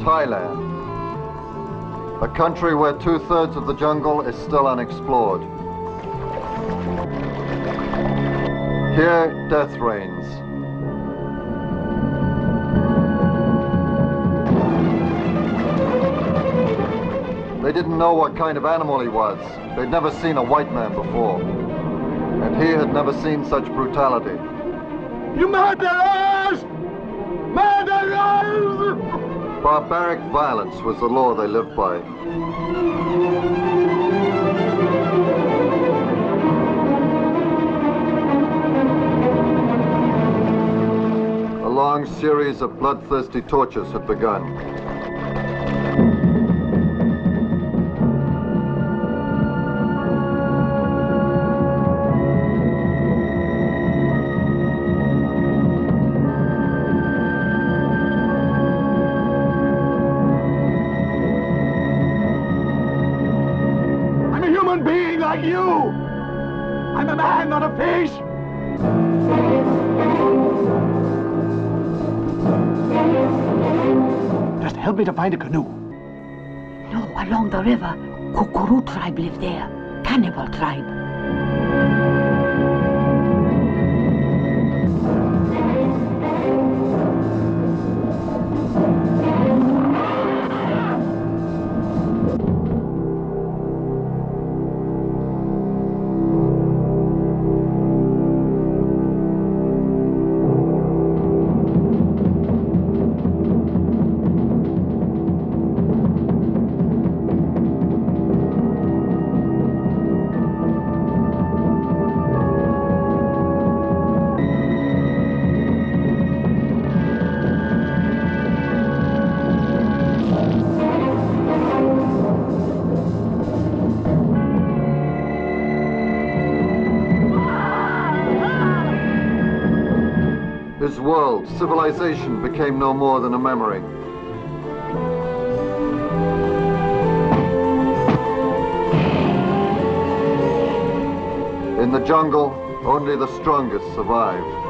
Thailand, a country where two-thirds of the jungle is still unexplored. Here, death reigns. They didn't know what kind of animal he was. They'd never seen a white man before. And he had never seen such brutality. You murderers! Barbaric violence was the law they lived by. A long series of bloodthirsty tortures had begun. Human being like you! I'm a man, not a fish! Just help me to find a canoe. No, along the river. Kukuru tribe live there. Cannibal tribe. His world, civilization, became no more than a memory. In the jungle, only the strongest survived.